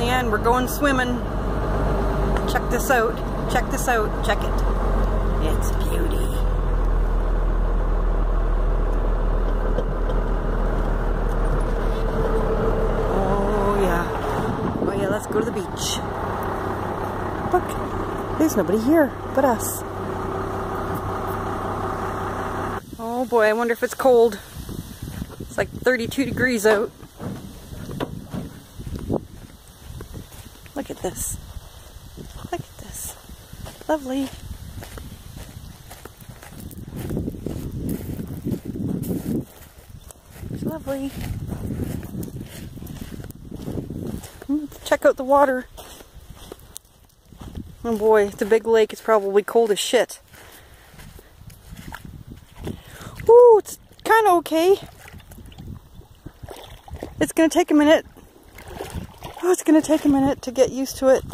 Leanne, we're going swimming. Check this out. Check this out. Check it. It's beauty. Oh yeah. Oh yeah, let's go to the beach. Look, there's nobody here but us. Oh boy, I wonder if it's cold. It's like 32 degrees out. Look at this. Look at this. Lovely. It's lovely. Hmm, Check out the water. Oh boy, it's a big lake. It's probably cold as shit. Ooh, it's kind of okay. It's going to take a minute. Oh, it's going to take a minute to get used to it.